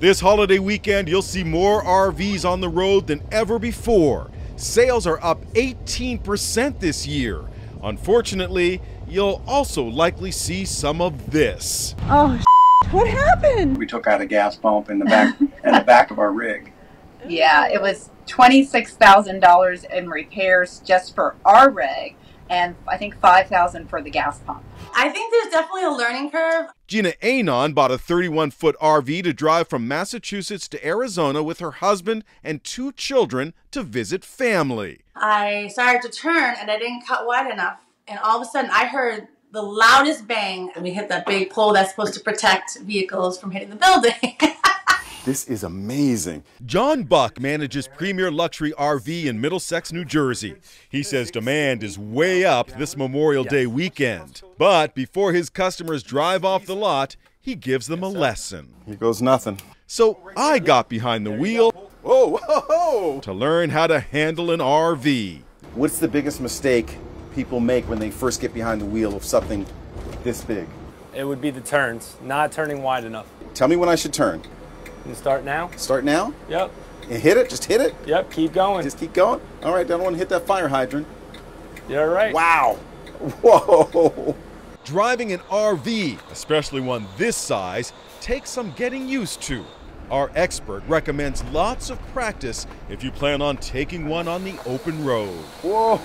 This holiday weekend, you'll see more RVs on the road than ever before. Sales are up 18% this year. Unfortunately, you'll also likely see some of this. Oh, what happened? We took out a gas pump in the back in the back of our rig. Yeah, it was twenty-six thousand dollars in repairs just for our rig, and I think five thousand for the gas pump. I think there's definitely a learning curve. Gina Anon bought a 31 foot RV to drive from Massachusetts to Arizona with her husband and two children to visit family. I started to turn and I didn't cut wide enough, and all of a sudden I heard the loudest bang, and we hit that big pole that's supposed to protect vehicles from hitting the building. This is amazing. John Buck manages Premier Luxury RV in Middlesex, New Jersey. He says demand is way up this Memorial Day weekend. But before his customers drive off the lot, he gives them a lesson. He goes nothing. So I got behind the wheel Whoa, whoa, whoa! to learn how to handle an RV. What's the biggest mistake people make when they first get behind the wheel of something this big? It would be the turns, not turning wide enough. Tell me when I should turn. You start now? Start now? Yep. And hit it? Just hit it? Yep, keep going. Just keep going? All right, I don't want to hit that fire hydrant. You're right. Wow! Whoa! Driving an RV, especially one this size, takes some getting used to. Our expert recommends lots of practice if you plan on taking one on the open road. Whoa!